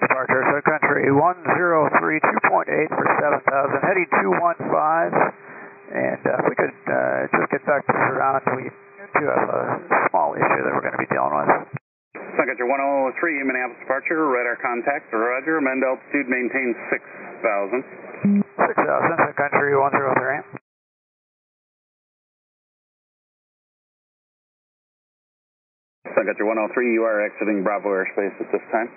departure, Country 103, 2.8 for 7,000, heading 215. And uh, if we could uh, just get back to surround, we do have a small issue that we're going to be dealing with. Sun Country 103, Minneapolis departure, radar contact, roger, amend altitude, maintain 6,000. 6,000, Sun Country 103. Sun Country 103, you are exiting Bravo airspace at this time.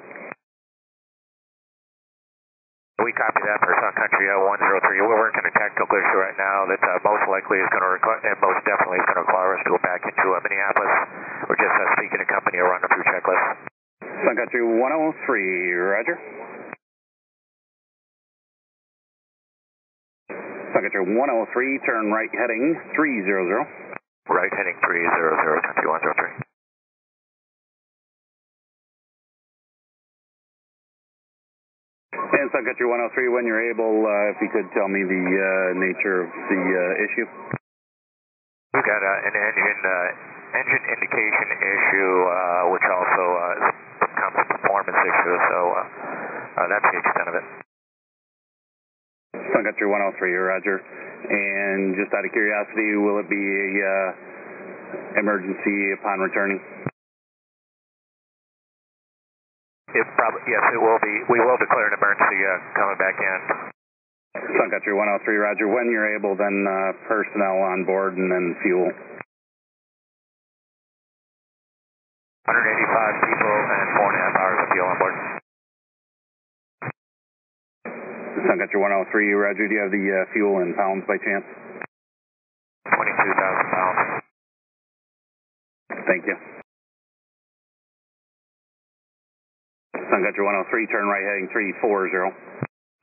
We copy that for Sun Country uh, 103. We're working a technical issue right now that uh, most likely is going to require, and most definitely is going to require us to go back into uh, Minneapolis. We're just uh, speaking to company or run a few checklists. Sun Country 103, roger. Sun Country 103, turn right heading 300. Right heading 300, Country 103. And Sun Country 103, when you're able, uh, if you could tell me the uh, nature of the uh, issue. We've got uh, an engine uh, engine indication issue, uh, which also becomes a performance issue. So that's the extent of it. Sun Country 103, Roger. And just out of curiosity, will it be a emergency upon returning? It probably, yes, it will be. We will declare an emergency uh, coming back in. Sun Country 103, Roger. When you're able, then uh, personnel on board and then fuel. 185 people and four and a half hours of fuel on board. Sun Country 103, Roger. Do you have the uh, fuel in pounds by chance? 22,000 pounds. Thank you. Sun Country 103, turn right heading 340.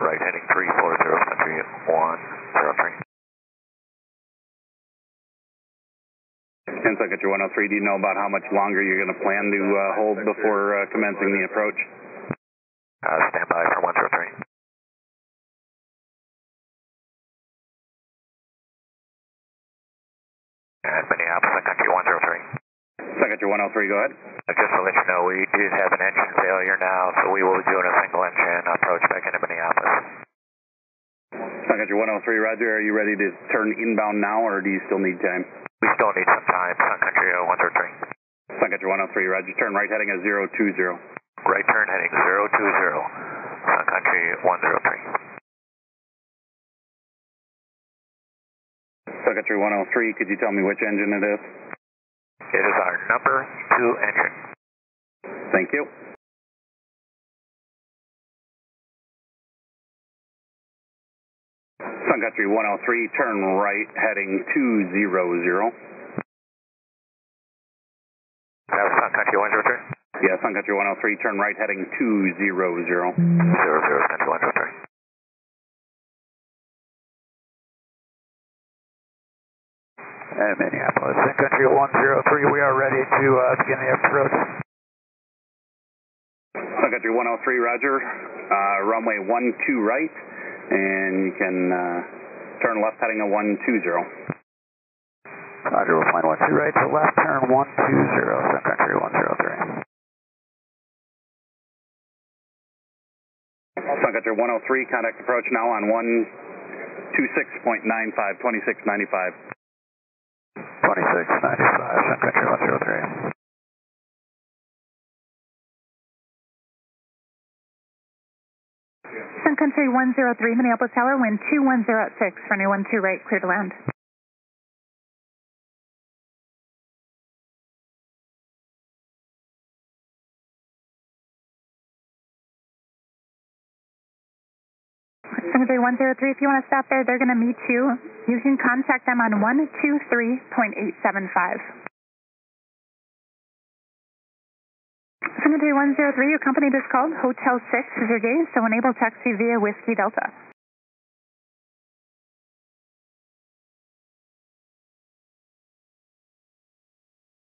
Right heading 340, Country 103. And Sun Country 103, do you know about how much longer you're going to plan to uh, hold before uh, commencing the approach? Uh, stand by for 103. And Minneapolis, Country 103. Country 103, go ahead. Uh, just to let you know, we do have an engine failure now, so we will be doing a single engine approach back into Minneapolis. Country 103, Roger, are you ready to turn inbound now, or do you still need time? We still need some time, Sun Country 103. Sun Country 103, Roger, turn right heading at 020. Right turn heading 020, Sun Country 103. Sun Country 103, could you tell me which engine it is? It is our number two engine. Thank you. Sun Country 103, turn right, heading 200. That was Sun Country 103? Yeah, Sun Country 103, turn right, heading 200. 00, Country 103. And Minneapolis. Sun Country 103, we are ready to uh, begin the approach. Sun Country 103, roger. Uh, runway 12 right, and you can uh, turn left heading a 120. Roger, we'll find 12 right to left, turn 120, Sun Country 103. Sun Country 103, contact approach now on 126.95, 2695. 2695, Sun Country 103. Sun Country 103, Minneapolis Tower, wind 2106, runway 12 right, clear to land. Sun Country 103, if you want to stop there, they're going to meet you. You can contact them on 123.875. Sun Country 103, your company is called Hotel 6 is your gate, so enable taxi via Whiskey Delta.